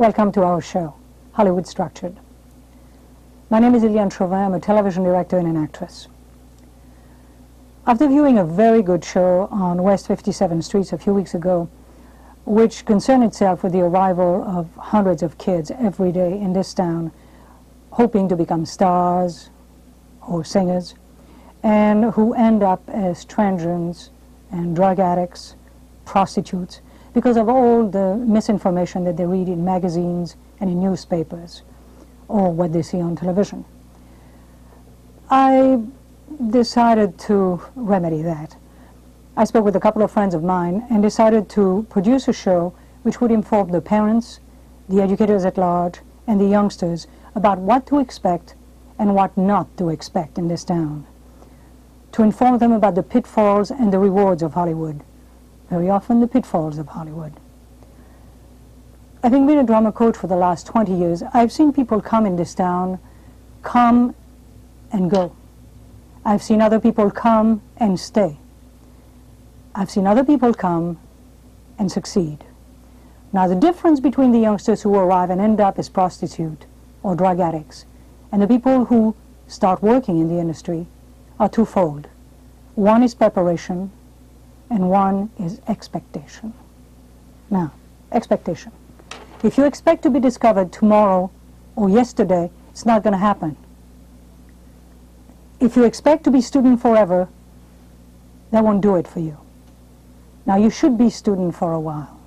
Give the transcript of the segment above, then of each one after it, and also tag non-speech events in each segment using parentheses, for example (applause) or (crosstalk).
Welcome to our show, Hollywood Structured. My name is Lilyan Chauvin. I'm a television director and an actress. After viewing a very good show on West 57th Street a few weeks ago, which concerned itself with the arrival of hundreds of kids every day in this town, hoping to become stars or singers, and who end up as transients and drug addicts, prostitutes, because of all the misinformation that they read in magazines and in newspapers or what they see on television. I decided to remedy that. I spoke with a couple of friends of mine and decided to produce a show which would inform the parents, the educators at large, and the youngsters about what to expect and what not to expect in this town. To inform them about the pitfalls and the rewards of Hollywood very often the pitfalls of Hollywood. Having been a drama coach for the last 20 years, I've seen people come in this town, come and go. I've seen other people come and stay. I've seen other people come and succeed. Now the difference between the youngsters who arrive and end up as prostitute or drug addicts and the people who start working in the industry are twofold. One is preparation and one is expectation. Now, expectation. If you expect to be discovered tomorrow or yesterday, it's not going to happen. If you expect to be student forever, that won't do it for you. Now, you should be student for a while.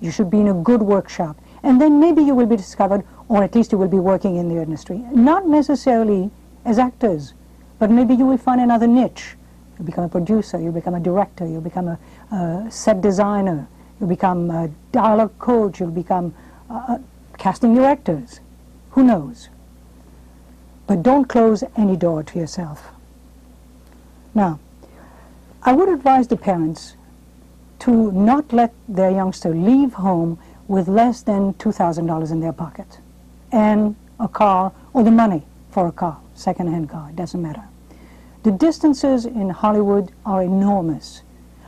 You should be in a good workshop. And then maybe you will be discovered, or at least you will be working in the industry. Not necessarily as actors, but maybe you will find another niche you become a producer, you become a director, you become a, set designer, you become a dialogue coach, you become uh, casting directors. Who knows? But don't close any door to yourself. Now, I would advise the parents to not let their youngster leave home with less than $2,000 in their pocket and a car or the money for a car, second-hand car, it doesn't matter. The distances in Hollywood are enormous.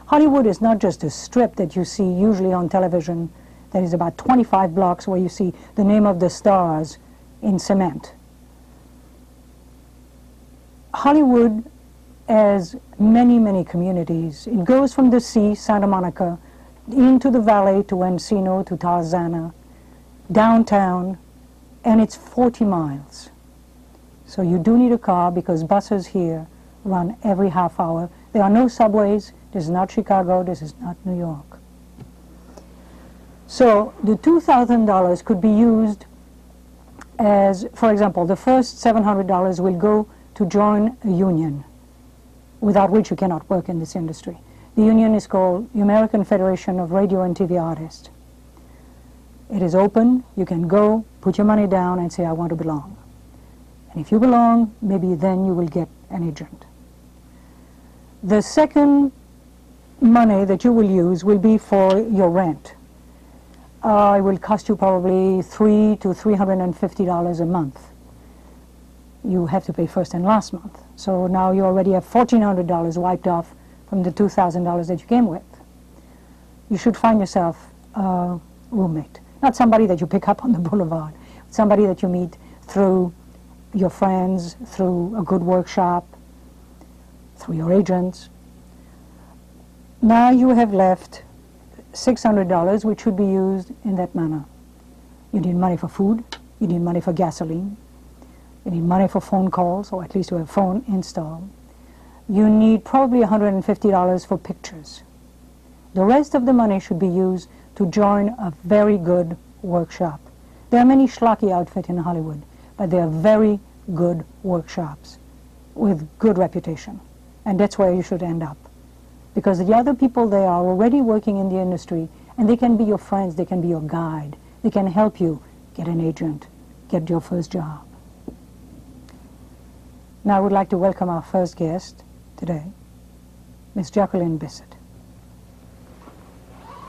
Hollywood is not just a strip that you see usually on television that is about 25 blocks where you see the name of the stars in cement. Hollywood has many, many communities. It goes from the sea, Santa Monica, into the valley to Encino, to Tarzana, downtown, and it's 40 miles. So you do need a car because buses here run every half hour. There are no subways. This is not Chicago. This is not New York. So the $2,000 could be used as, for example, the first $700 will go to join a union, without which you cannot work in this industry. The union is called the American Federation of Radio and TV Artists. It is open. You can go, put your money down, and say, I want to belong. And if you belong, maybe then you will get an agent. The second money that you will use will be for your rent. Uh, it will cost you probably three to three hundred and fifty dollars a month. You have to pay first and last month. So now you already have fourteen hundred dollars wiped off from the two thousand dollars that you came with. You should find yourself a roommate, not somebody that you pick up on the (laughs) boulevard, somebody that you meet through your friends, through a good workshop, through your agents. Now you have left $600 which should be used in that manner. You need money for food, you need money for gasoline, you need money for phone calls, or at least to have phone installed. You need probably $150 for pictures. The rest of the money should be used to join a very good workshop. There are many schlocky outfits in Hollywood, but they are very good workshops with good reputation. And that's where you should end up. Because the other people there are already working in the industry, and they can be your friends, they can be your guide. They can help you get an agent, get your first job. Now I would like to welcome our first guest today, Miss Jacqueline Bisset.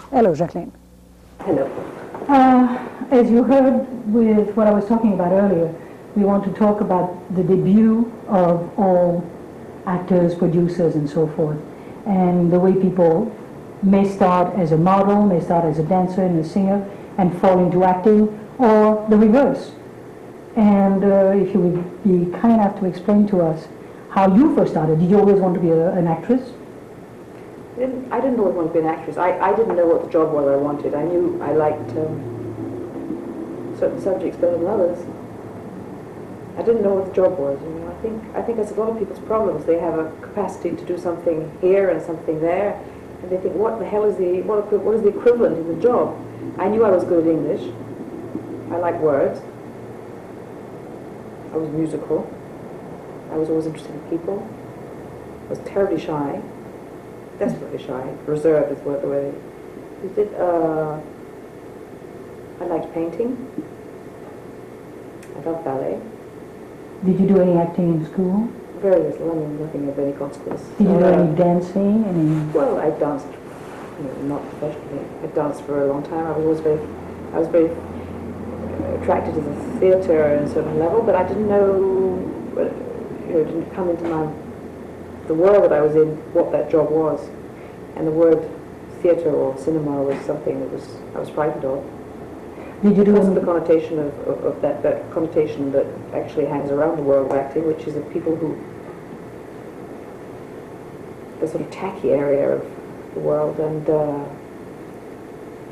Hello, Jacqueline. Hello. Uh, as you heard with what I was talking about earlier, we want to talk about the debut of all actors, producers, and so forth. And the way people may start as a model, may start as a dancer and a singer, and fall into acting, or the reverse. And uh, if you would be kind enough to explain to us how you first started. Did you always want to be a, an actress? I didn't, I didn't always want to be an actress. I, I didn't know what the job was I wanted. I knew I liked um, certain subjects better than others. I didn't know what the job was. You know, I think I think that's a lot of people's problems. They have a capacity to do something here and something there, and they think, what the hell is the what, what is the equivalent in the job? I knew I was good at English. I like words. I was musical. I was always interested in people. I was terribly shy, desperately shy. Reserved is what the way. You did. Uh, I liked painting. I loved ballet. Did you do any acting in school? Very little. I mean, nothing of any consequence. Did you do Uh, any dancing? Any? Well, I danced, you know, not professionally. I danced for a long time. I was always very, I was very attracted to the theatre at a certain level, but I didn't know, you know, it didn't come into my, the world that I was in, what that job was. And the word theatre or cinema was something that was, I was frightened of. Did you do Because of the connotation of, of, of that, that connotation that actually hangs around the world of acting, which is of people who, the sort of tacky area of the world, and uh,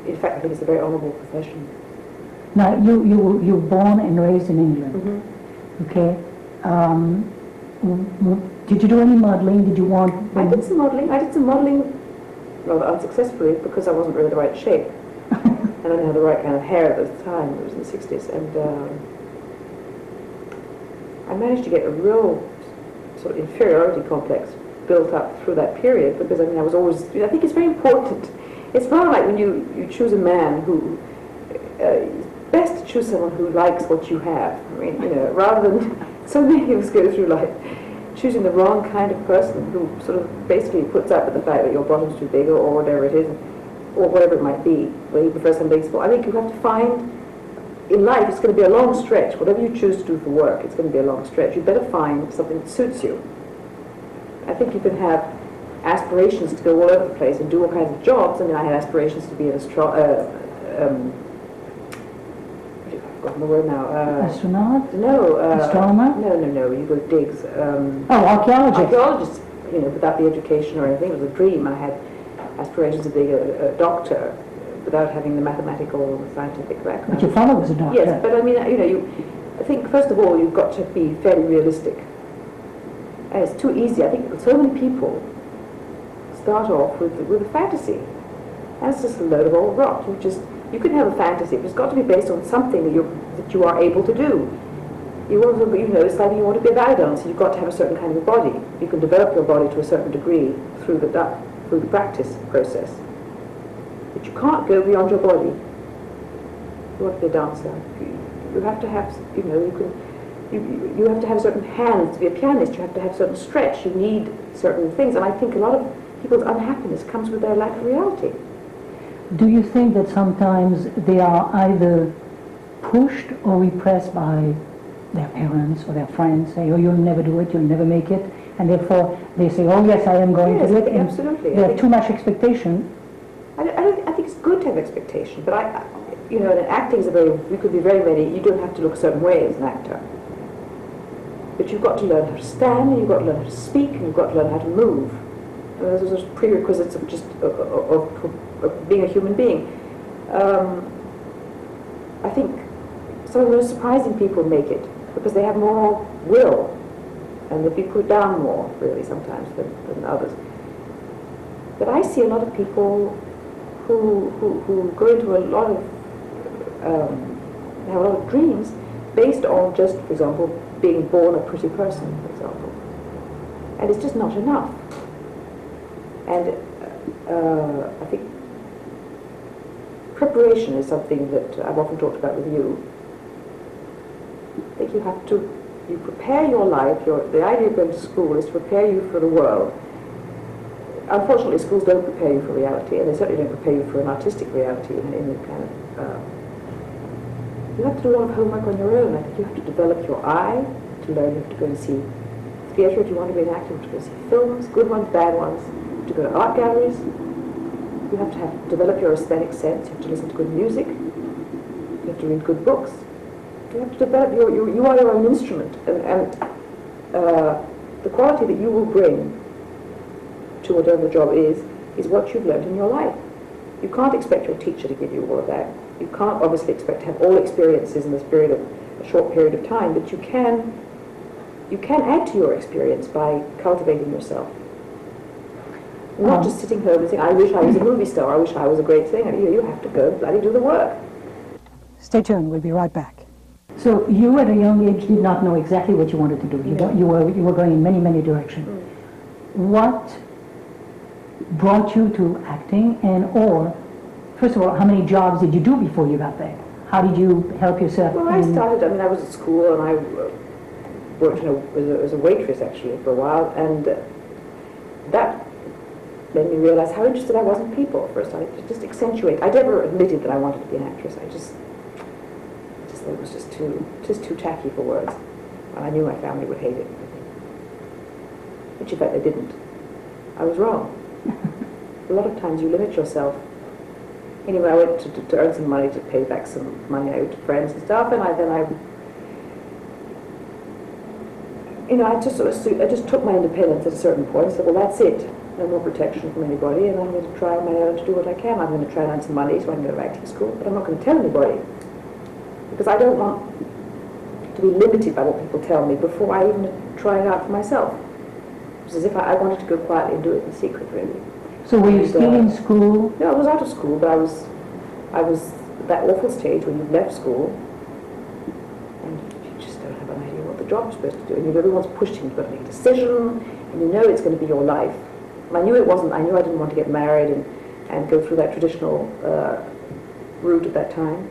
in fact, I think it's a very honourable profession. Now you you were- you were born and raised in England. Mm-hmm. Okay. Um, did you do any modeling? Did you want? I did some modelling. I did some modelling rather unsuccessfully because I wasn't really the right shape. I didn't have the right kind of hair at the time. It was in the 60s. And um, I managed to get a real sort of inferiority complex built up through that period because, I mean, I was always, I think it's very important. It's rather like when you, you choose a man who, uh, best to choose someone who likes what you have. I mean, you know, rather than (laughs) so many of us go through life choosing the wrong kind of person who sort of basically puts up with the fact that your bottom's too big or whatever it is, or whatever it might be, whether you prefer something small. I think you have to find, in life, it's going to be a long stretch. Whatever you choose to do for work, it's going to be a long stretch. You better find something that suits you. I think you can have aspirations to go all over the place and do all kinds of jobs. I mean, I had aspirations to be an astro- uh, um, I've forgotten the word now. Uh, Astronaut? no. Uh, Astronomer? No, no, no. You go digs. Um, Oh, archaeologist. archaeologist, you know, without the education or anything, it was a dream. I had aspirations of being a, a doctor without having the mathematical or the scientific background. But your father was a doctor. Yes, but I mean, you know, you, I think first of all you've got to be fairly realistic. And it's too easy. I think so many people start off with with a fantasy. That's just a load of old rot. You just you can have a fantasy, but it's got to be based on something that you that you are able to do. You want to, you know, it's like you want to be a ballet dancer. You've got to have a certain kind of a body. You can develop your body to a certain degree through the through the practice process. But you can't go beyond your body. Be a dancer. You, have to have, you know, you can. You- you have to have certain hands to be a pianist. You have to have certain stretch. You need certain things. And I think a lot of people's unhappiness comes with their lack of reality. Do you think that sometimes they are either pushed or repressed by their parents or their friends, say, oh, you'll never do it, you'll never make it, and therefore they say, oh, yes, I am going Yes, to do it, absolutely. I they have too much expectation. I, don't- I, don't, I think it's good to have expectation, but I, I- you know, and acting is a very, you could be very ready, you don't have to look a certain way as an actor. But you've got to learn how to stand, and you've got to learn how to speak, and you've got to learn how to move. And those are just prerequisites of just, of, of, of, of being a human being. Um, I think some of the most surprising people make it, because they have more will, and they'd be put down more, really, sometimes, than, than others. But I see a lot of people who, who, who go into a lot of, um, have a lot of dreams based on just, for example, being born a pretty person, for example. And it's just not enough. And uh, I think preparation is something that I've often talked about with you. I think you have to, you prepare your life, your, the idea of going to school is to prepare you for the world. Unfortunately, schools don't prepare you for reality, and they certainly don't prepare you for an artistic reality in, in kind of. Uh, you have to do a lot of homework on your own. I think you have to develop your eye to learn. You have to go and see theatre if you want to be an actor. You have to go see films, good ones, bad ones. You have to go to art galleries. You have to have develop your aesthetic sense. You have to listen to good music. You have to read good books. You have to develop your, your you are your own instrument, and, and uh, the quality that you will bring to whatever the job is is what you've learned in your life. You can't expect your teacher to give you all of that. You can't obviously expect to have all experiences in this period of a short period of time, but you can you can add to your experience by cultivating yourself. Not Um, just sitting home and saying, I wish I was a movie star, I wish I was a great singer. You, you have to go bloody do the work. Stay tuned. We'll be right back. So you at a young age did not know exactly what you wanted to do. You, No. you, were, you were going in many, many directions. What brought you to acting and or, first of all, how many jobs did you do before you got there? How did you help yourself? Well, I started, I mean, I was at school and I uh, worked in a, as, a, as a waitress actually for a while, and uh, that made me realize how interested I was in people. First, I just accentuate. I never admitted that I wanted to be an actress. I just, it was just too, just too tacky for words, and I knew my family would hate it. Which, in fact, they didn't. I was wrong. (laughs) a lot of times, you limit yourself anyway, I went to, to, to earn some money to pay back some money I owed to friends and stuff, and I then I, you know, I just sort of I just took my independence at a certain point. and said, well, that's it. No more protection from anybody, and I'm going to try on my own to do what I can. I'm going to try and earn some money so I can go back to acting school, but I'm not going to tell anybody because I don't want to be limited by what people tell me before I even try it out for myself. It's as if I, I wanted to go quietly and do it in secret, really. So were you And, still uh, in school? No, I was out of school, but I was, I was at that awful stage when you've left school and you just don't have an idea what the job you're supposed to do. And you know, everyone's pushing, you've got to make a decision, and you know it's going to be your life. And I knew it wasn't, I knew I didn't want to get married and, and go through that traditional uh, route at that time.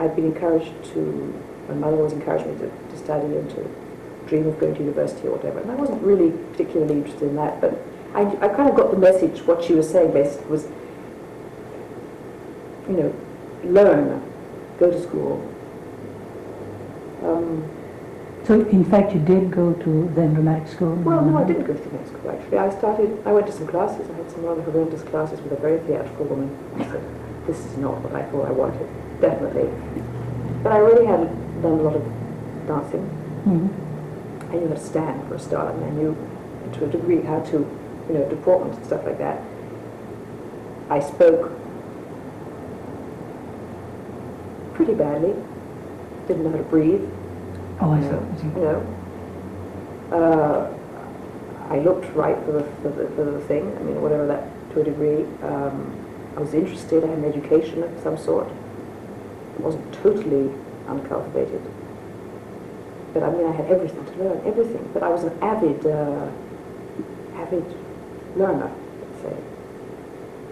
I'd been encouraged to, my mother always encouraged me to, to study and to dream of going to university or whatever. And I wasn't really particularly interested in that, but I, I kind of got the message, what she was saying basically was, you know, learn, go to school. Um, So in fact you did go to then dramatic school? well, no, I didn't go to dramatic school actually. I started, I went to some classes. I had some rather horrendous classes with a very theatrical woman. This is not what I thought I wanted, definitely. But I really hadn't done a lot of dancing. Mhm. I knew how to stand for a start, and I knew to a degree how to, you know, deportment and stuff like that. I spoke pretty badly, didn't know how to breathe, Oh, I you know. see. You know. Uh, I looked right for the, for the, for the thing, I mean, whatever that, to a degree. Um, I was interested, I had an education of some sort. It wasn't totally uncultivated. But I mean, I had everything to learn, everything. But I was an avid, uh, avid learner, let's say.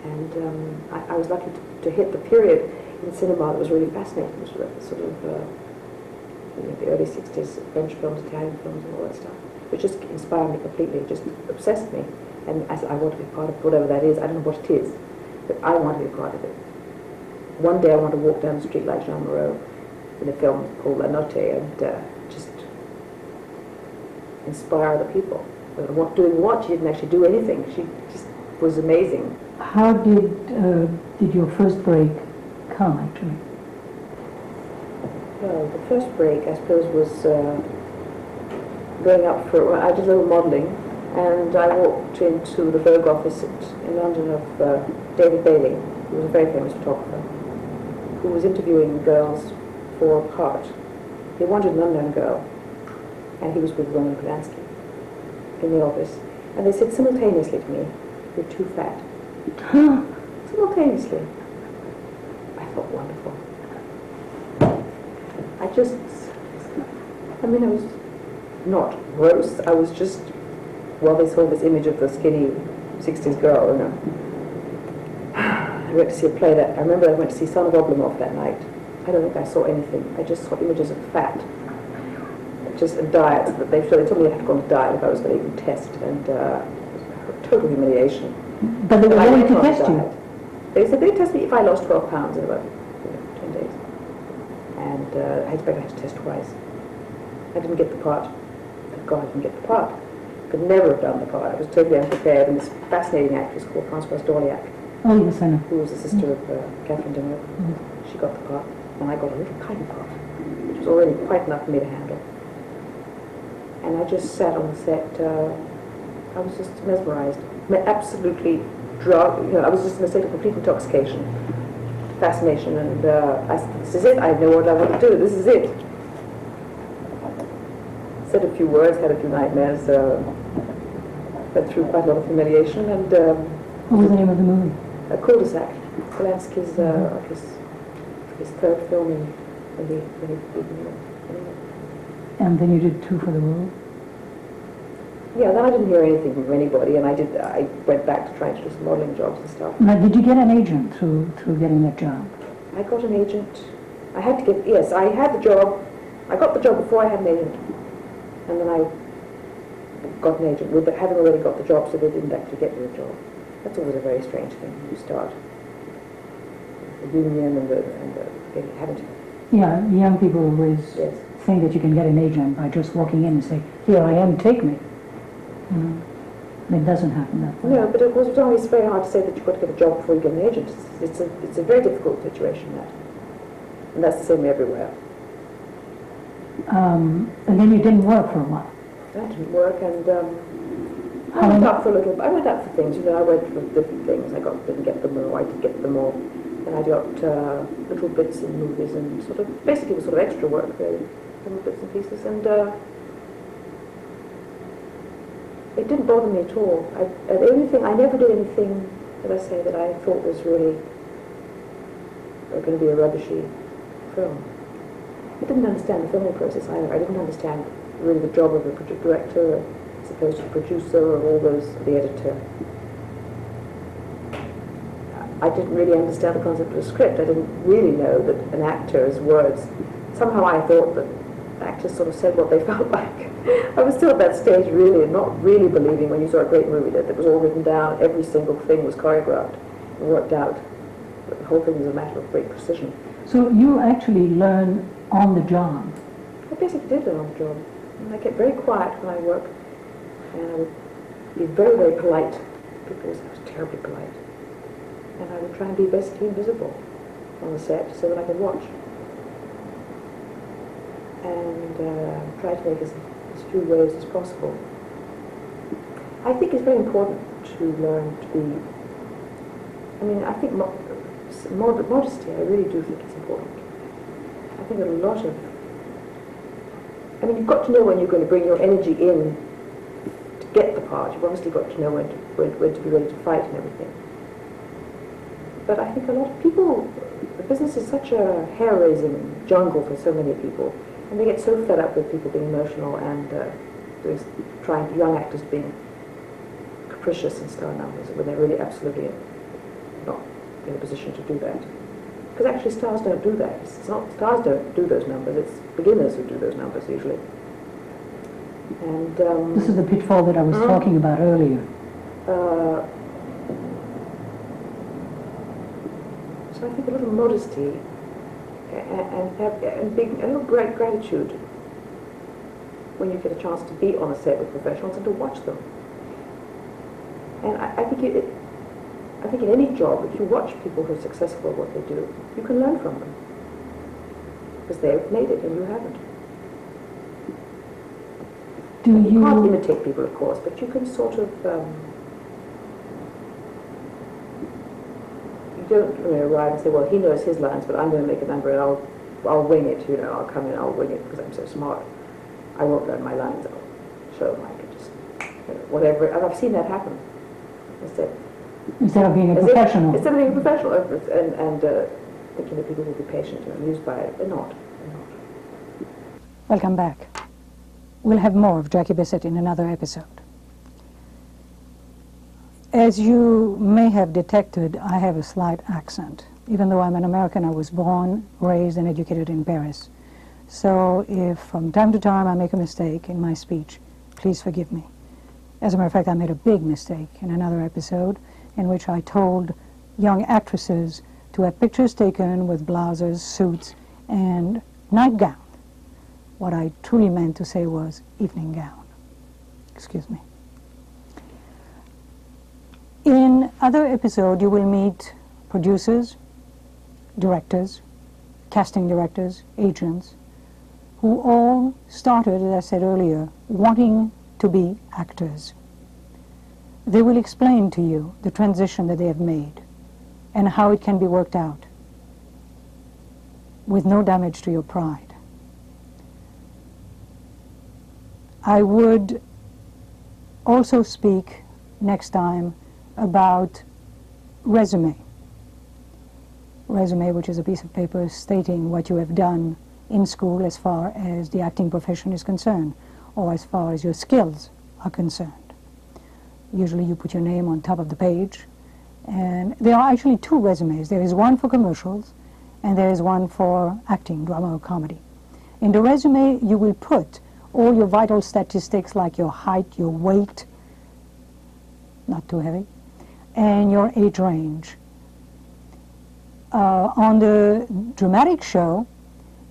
And um, I, I was lucky to, to hit the period in cinema that was really fascinating. It was sort of, uh, you know, the early 60s, French films, Italian films, and all that stuff. which just inspired me completely, just obsessed me. And I said, I want to be part of whatever that is. I don't know what it is, but I want to be part of it. One day I want to walk down the street like Jeanne Moreau in a film called La Notte and uh, just inspire other people. But what, doing what? She didn't actually do anything. She just was amazing. How did, uh, did your first break come actually? Well, the first break, I suppose, was uh, going up for. Well, I did a little modelling, and I walked into the Vogue office in London of uh, David Bailey, who was a very famous photographer, who was interviewing girls for a part. He wanted an unknown girl, and he was with Roman Polanski in the office, and they said simultaneously to me, "You're too fat." (gasps) Simultaneously. I thought wonderful. I just, I mean, I was not gross. I was just, well, they saw this image of the skinny 60s girl, you know. I went to see a play that, I remember I went to see Son of Oblomov that night. I don't think I saw anything. I just saw images of fat. Just a diet. that They, they told me I had to go on a diet if I was going to even test, and uh, it was total humiliation. But they were willing to test you. They said they'd test me if I lost 12 pounds in about you know, 10 days. And uh, I expect I had to test twice. I didn't get the part. Thank God I didn't get the part. Could never have done the part. I was totally unprepared. And this fascinating actress called Françoise Dorléac, Oh, yes, I know. who was the sister of uh, Catherine Deneuve, she got the part, and I got a little tiny part, which was already quite enough for me to handle. And I just sat on the set. Uh, I was just mesmerized, absolutely drunk. You know, I was just in a state of complete intoxication, fascination, and uh, I said, "This is it. I know what I want to do. This is it." Said a few words, had a few nightmares, uh, went through quite a lot of humiliation, and. Um, What was the name of the movie? a cul-de-sac. Polanski's uh, like his, his third film in, when he when he did New York. And then you did Two for the Road? Yeah, then I didn't hear anything from anybody, and I did. I went back to trying to do some modeling jobs and stuff. Now, did you get an agent through, through getting that job? I got an agent. I had to get yes. I had the job. I got the job before I had an agent, and then I got an agent but having already got the job, so they didn't actually get me the job. That's always a very strange thing. You start the union and the and the getting, having to Yeah, young people always yes. think that you can get an agent by just walking in and say, here I am, take me. You know, It doesn't happen that way. No, but of course it's always very hard to say that you've got to get a job before you get an agent. It's, it's, a, it's a very difficult situation, that. And that's the same everywhere. Um, and then you didn't work for a while. That didn't work, and um, I went out for a little I went out for things, you know, I went for different things. I got, didn't get them all, I did get them all. And I got uh, little bits in movies and sort of, basically it was sort of extra work, really. Little bits and pieces. And uh, it didn't bother me at all. I, uh, the only thing, I never did anything that I say that I thought was really going to be a rubbishy film. I didn't understand the filming process either. I didn't understand really the job of a director as opposed to producer or all those, the editor. I didn't really understand the concept of a script. I didn't really know that an actor's words, somehow I thought that actors sort of said what they (laughs) felt like. I was still at that stage really and not really believing when you saw a great movie that it was all written down, every single thing was choreographed and worked out. The whole thing was a matter of great precision. So you actually learn on the job. I basically did learn on the job. And I kept very quiet when I worked, and I would be very, very polite. Always I was terribly polite. And I would try and be basically invisible on the set so that I could watch. And uh, try to make as, as few waves as possible. I think it's very important to learn to be, I mean, I think mo- mod- modesty, I really do think it's important. I think a lot of I mean, you've got to know when you're going to bring your energy in to get the part. You've obviously got to know when to, when, when to be ready to fight and everything. But I think a lot of people, the business is such a hair-raising jungle for so many people, and they get so fed up with people being emotional and uh, doing, trying young actors being capricious in star numbers when they're really absolutely not in a position to do that. Because actually stars don't do that. It's not stars don't do those numbers. It's beginners who do those numbers usually. And um, This is the pitfall that I was Mm. talking about earlier. uh, so I think a little modesty and, and, and being a little great gratitude when you get a chance to be on a set with professionals and to watch them. And I, I think it, I think in any job, if you watch people who are successful at what they do, you can learn from them because they've made it and you haven't. Do You can't imitate people, of course, but you can sort of. Um, you don't you know, arrive and say, "Well, he knows his lines, but I'm going to make a number, and I'll, I'll wing it. You know, I'll come in, I'll wing it because I'm so smart. I won't learn my lines. I'll show them. I can just, you know, whatever." And I've seen that happen. Instead, instead of being a As if- professional? Instead of being a professional and, and uh, thinking that people will be patient and amused by it, they're not. They're not. Welcome back. We'll have more of Jackie Bisset in another episode. As you may have detected, I have a slight accent. Even though I'm an American, I was born, raised, and educated in Paris. So if from time to time I make a mistake in my speech, please forgive me. As a matter of fact, I made a big mistake in another episode in which I told young actresses to have pictures taken with blouses, suits, and nightgown. What I truly meant to say was evening gown. Excuse me. In other episode, you will meet producers, directors, casting directors, agents, who all started, as I said earlier, wanting to be actors. They will explain to you the transition that they have made and how it can be worked out with no damage to your pride. I would also speak next time about resume. Resume, which is a piece of paper stating what you have done in school as far as the acting profession is concerned, or as far as your skills are concerned. Usually you put your name on top of the page, and there are actually two resumes. There is one for commercials, and there is one for acting, drama or comedy. In the resume, you will put all your vital statistics like your height, your weight, not too heavy, and your age range. Uh, on the dramatic show,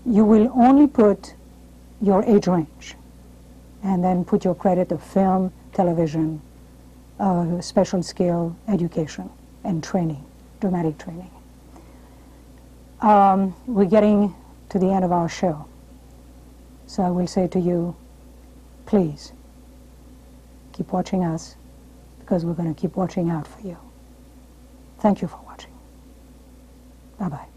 you will only put your age range and then put your credit of film, television, uh, special skill, education, and training, dramatic training. Um, we're getting to the end of our show. So I will say to you, please, keep watching us because we're going to keep watching out for you. Thank you for watching. Bye-bye.